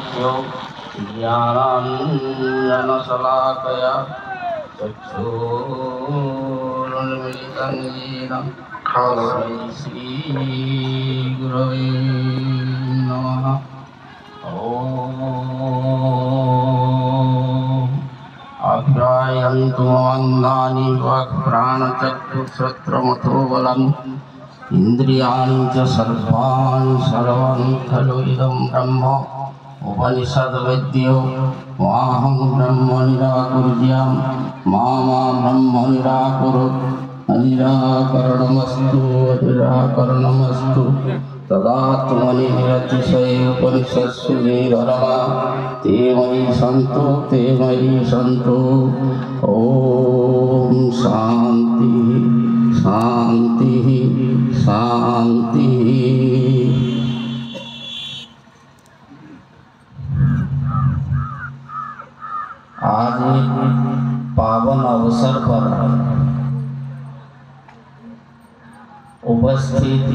ज्ञानतिमिरान्धस्य ज्ञानाञ्जनशलाकया चक्षुरुन्मिलितं येन तस्मै श्रीगुरवे नमः ॐ अभ्यायन्तु मन्दानि वाक्प्राणचक्षुश्रोत्रमथो बलम् इन्द्रियाणि च सर्वाणि सर्वं खलु इदं ब्रह्म उपनिषद्वेद्यो। माहं ब्रह्म निराकुर्यां मा मा ब्रह्म निराकुरु। निराकरणमस्तु निराकरणमस्तु तदात्मनि निरतिशये उपनिषत्सु ये ते मयि सन्तु, ते मयि सन्तु। ॐ शान्तिः शान्तिः शान्तिः। आज पावन अवसर पर उपस्थित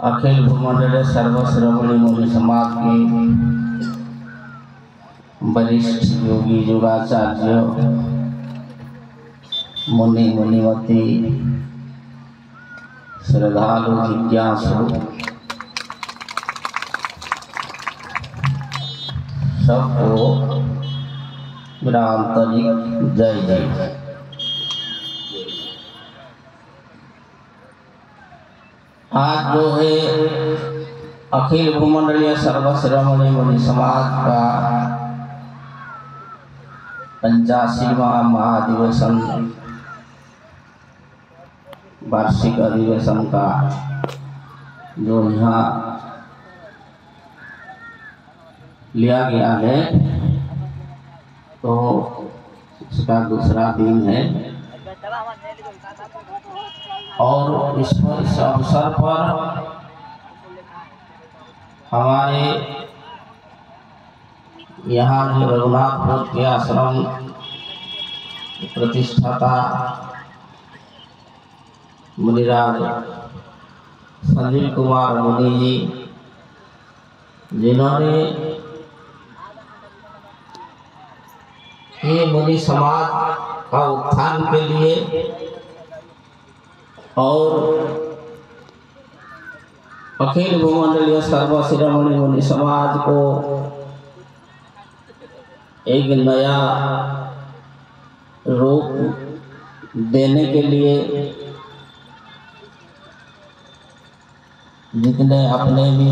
अखिल भूमंडल सर्वश्रवणी मुनि समाज के वरिष्ठ योगी योगाचार्य, मुनि मुनिमती, श्रद्धालु, जिज्ञासु, सबको आंतरिक जय जय आज जो है, अखिल भूमंडलीय सर्वश्रमणी मुनि समाज का पंचासीवा महाधिवेशन, वार्षिक अधिवेशन का जो यहाँ लिया गया है। तो इसका दूसरा दिन है। और इस अवसर पर हमारे यहाँ जो रघुनाथपुर के आश्रम प्रतिष्ठाता मुनिराज संजीव कुमार मुनि जी, जिन्होंने ये मुनि समाज का उत्थान के लिए और अखिल भूमंडलीय सर्वशिरोमणि मुनि समाज को एक नया रूप देने के लिए जितने अपने भी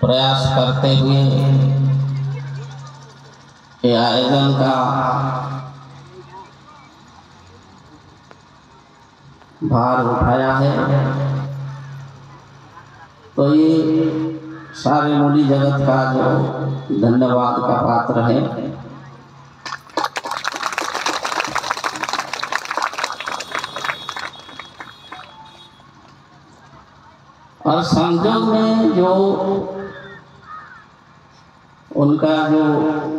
प्रयास करते हुए आयोजन का भार उठाया है। तो ये सारे मुनि जगत का जो धन्यवाद का पात्र है। और संजम में जो उनका जो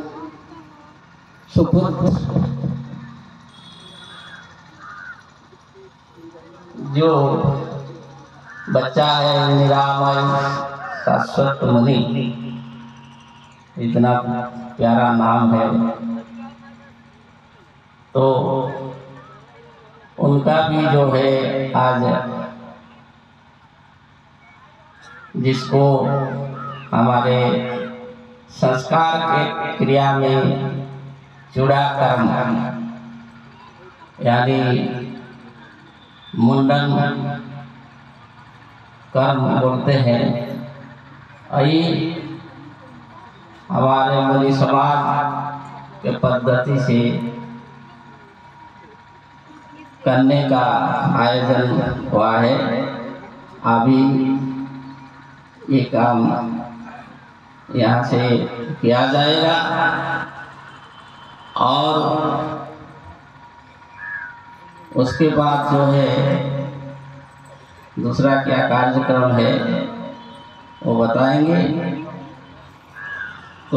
सुपुत्र जो बच्चा है निरामय, शाश्वत मुनि, इतना प्यारा नाम है। तो उनका भी जो है आज, जिसको हमारे संस्कार के क्रिया में चूड़ा कर्म यानी मुंडन कर्म बोलते हैं। अई हमारे मुनि समाज के पद्धति से करने का आयोजन हुआ है। अभी ये काम यहाँ से किया जाएगा। और उसके बाद जो है दूसरा क्या कार्यक्रम है वो बताएँगे।